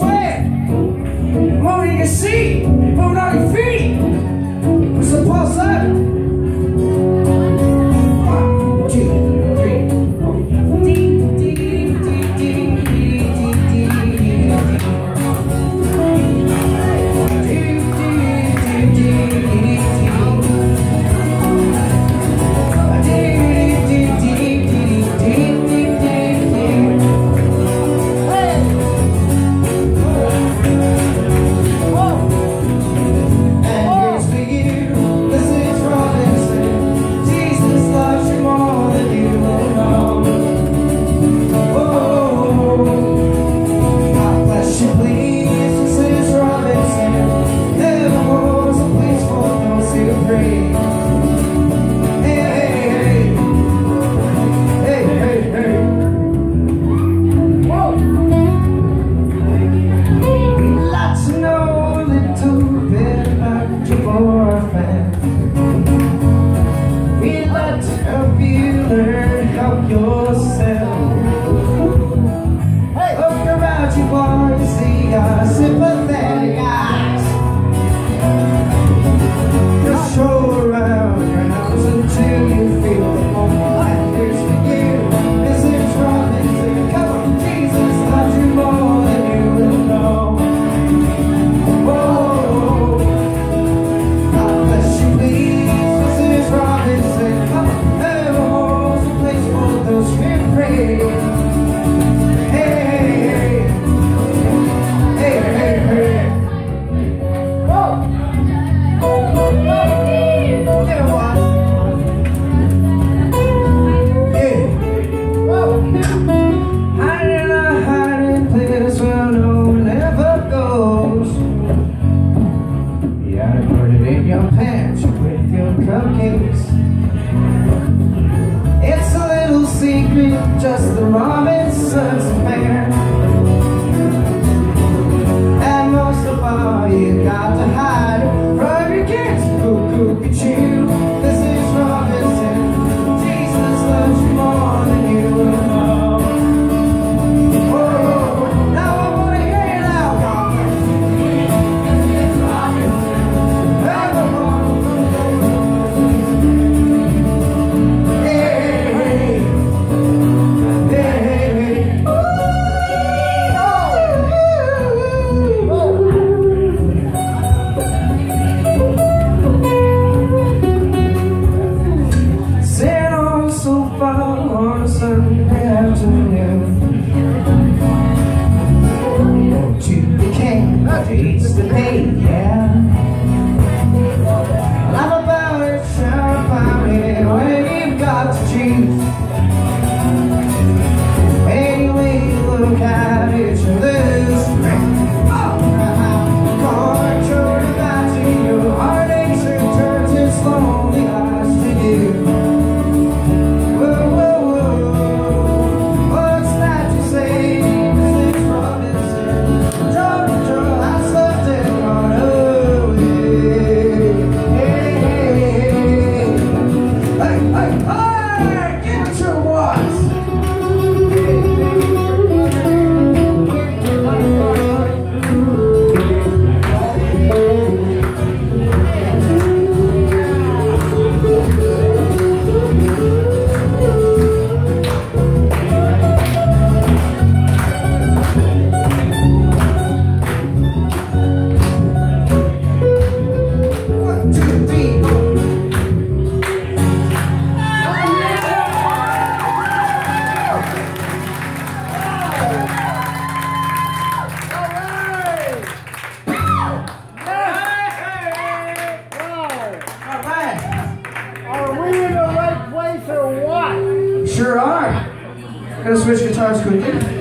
want to see you sweat. I want you to see. Moving the pain, feet. Sure are. Gonna switch guitars quickly.